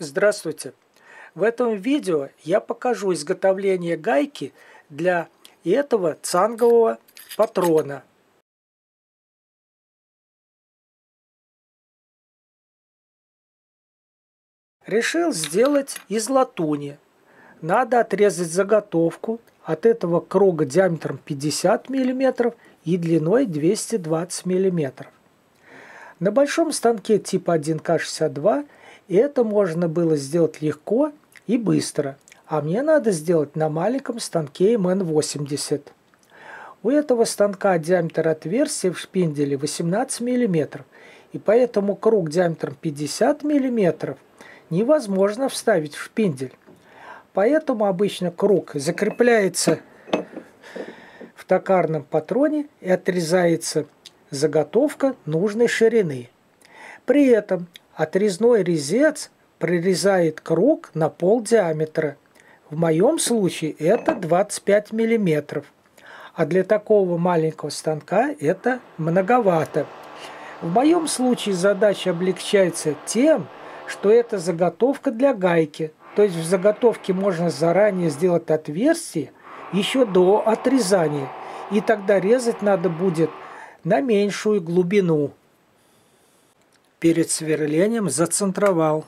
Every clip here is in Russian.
Здравствуйте! В этом видео я покажу изготовление гайки для этого цангового патрона. Решил сделать из латуни. Надо отрезать заготовку от этого круга диаметром 50 мм и длиной 220 мм. На большом станке типа 1К62 это можно было сделать легко и быстро, а мне надо сделать на маленьком станке МН-80. У этого станка диаметр отверстия в шпинделе 18 мм, и поэтому круг диаметром 50 мм невозможно вставить в шпиндель. Поэтому обычно круг закрепляется в токарном патроне и отрезается заготовка нужной ширины. При этом отрезной резец прорезает круг на пол диаметра. В моем случае это 25 мм. А для такого маленького станка это многовато. В моем случае задача облегчается тем, что это заготовка для гайки. То есть в заготовке можно заранее сделать отверстие еще до отрезания. И тогда резать надо будет на меньшую глубину. Перед сверлением зацентровал.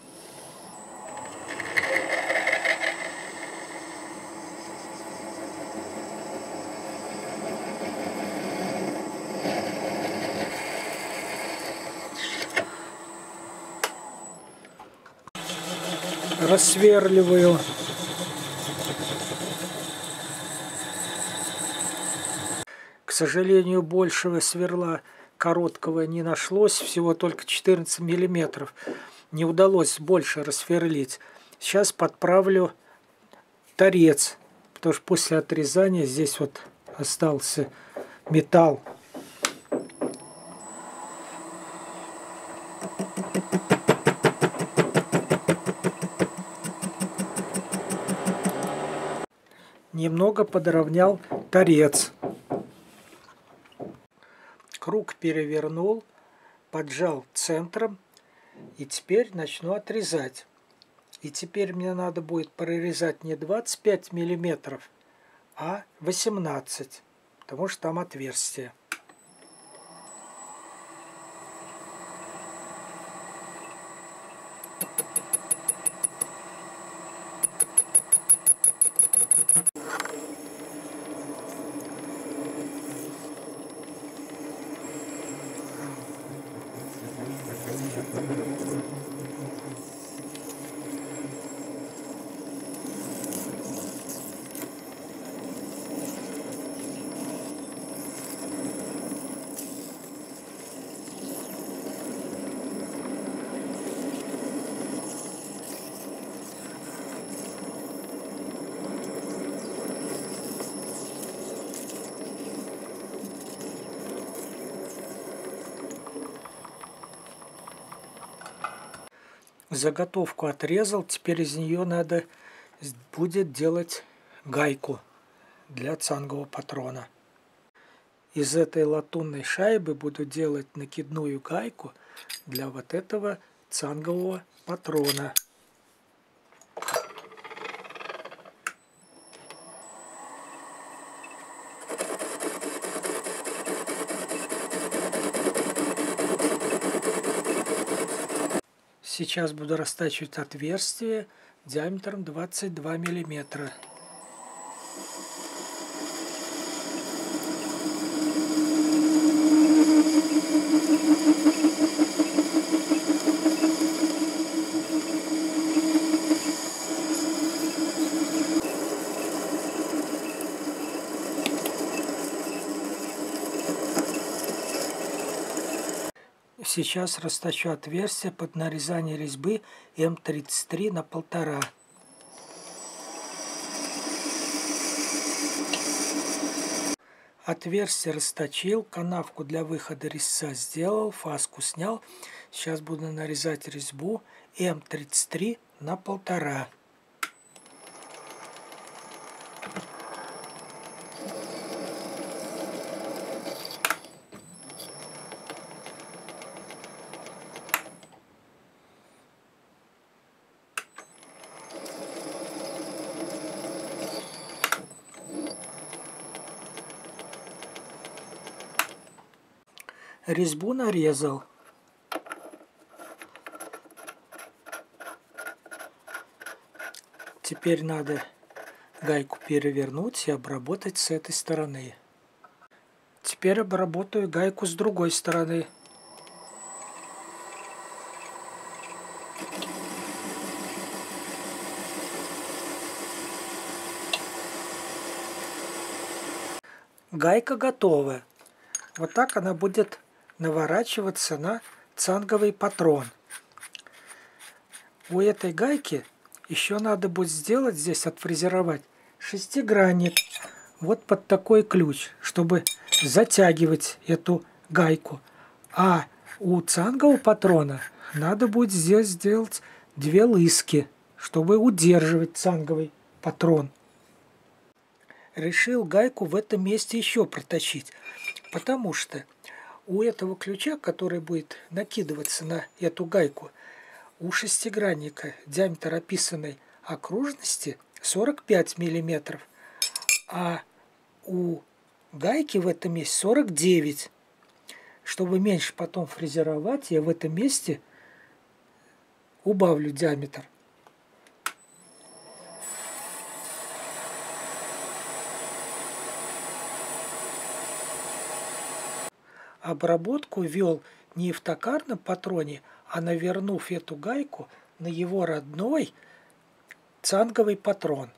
рассверливаю сожалению, большего сверла короткого не нашлось, всего только 14 миллиметров. Не удалось больше рассверлить. Сейчас подправлю торец, потому что после отрезания здесь вот остался металл. Немного подровнял торец. Круг перевернул, поджал центром и теперь начну отрезать. И теперь мне надо будет прорезать не 25 миллиметров, а 18, потому что там отверстие. Заготовку отрезал, теперь из нее надо будет делать гайку для цангового патрона. Из этой латунной шайбы буду делать накидную гайку для вот этого цангового патрона. Сейчас буду растачивать отверстие диаметром 22 миллиметра. Сейчас расточу отверстие под нарезание резьбы М33 на полтора. Отверстие расточил, канавку для выхода резца сделал, фаску снял. Сейчас буду нарезать резьбу М33 на полтора. Резьбу нарезал. Теперь надо гайку перевернуть и обработать с этой стороны. Теперь обработаю гайку с другой стороны. Гайка готова. Вот так она будет наворачиваться на цанговый патрон. У этой гайки еще надо будет сделать здесь, отфрезеровать шестигранник вот под такой ключ, чтобы затягивать эту гайку. А у цангового патрона надо будет здесь сделать две лыски, чтобы удерживать цанговый патрон. Решил гайку в этом месте еще проточить, потому что у этого ключа, который будет накидываться на эту гайку, у шестигранника диаметр описанной окружности 45 мм, а у гайки в этом месте 49 чтобы меньше потом фрезеровать, я в этом месте убавлю диаметр. Обработку вел не в токарном патроне, а навернув эту гайку на его родной цанговый патрон.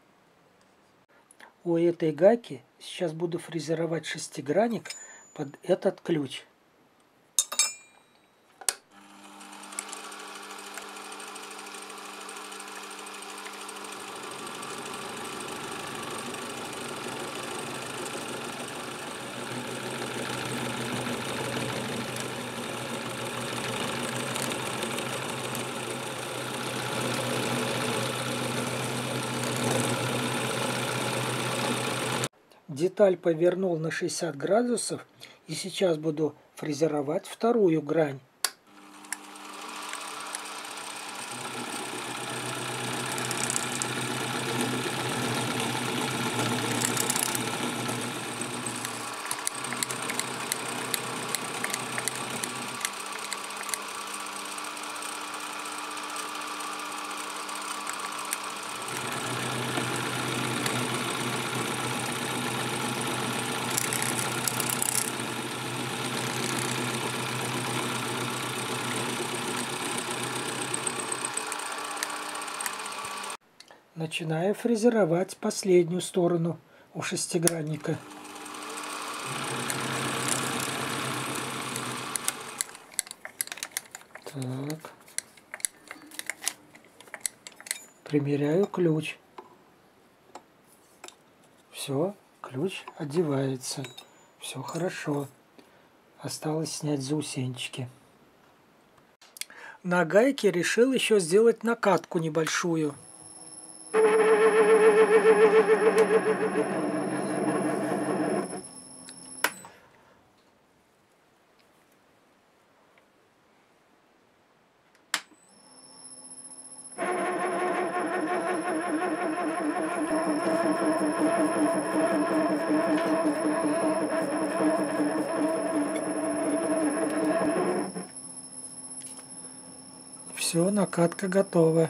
У этой гайки сейчас буду фрезеровать шестигранник под этот ключ. Деталь повернул на 60 градусов и сейчас буду фрезеровать вторую грань. Начинаю фрезеровать последнюю сторону у шестигранника. Так. Примеряю ключ. Все, ключ одевается. Все хорошо. Осталось снять заусенчики. На гайке решил еще сделать накатку небольшую. Все, накатка готова.